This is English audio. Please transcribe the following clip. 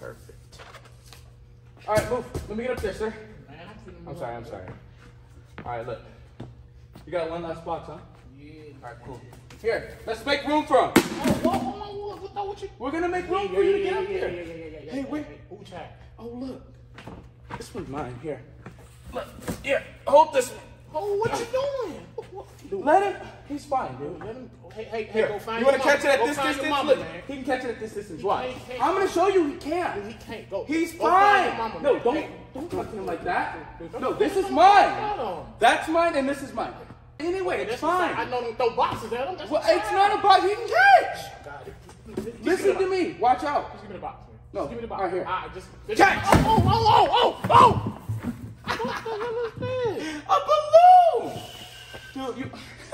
Perfect. All right, move. Let me get up there, sir. I'm feeling I'm my- sorry, I'm sorry. All right, look. You got one last box, huh? Yeah. All right, cool. Here, let's make room for him. Oh, whoa, hold on, what, you? We're gonna make room Yeah, for you to get up here. Hey, wait. Oh, look. This one's mine. Here. Look. Here. Hold this one. Oh, what you doing? What, what, dude, Let him. He's fine, dude. let him. Hey, hey, hey, Here. go find You want to catch it at Go this distance? Mama, Look, man. he can catch it at this distance. He Why? can't- can't- I'm gonna show you he can't. Dude, He can. can't go. He's Go fine. mama, No, don't Hey, don't talk to him like that. Don't No, this is mine. That's mine and this is mine. Anyway, it's That's what I'm saying. I fine. know them throw boxes at him. That's Well, it's not a box. He can catch. God, just- just give Listen to me. Watch out. Just give me the box. No, Just give me the box. right here. All right, just, just Catch. Oh, oh, oh, oh, oh, oh.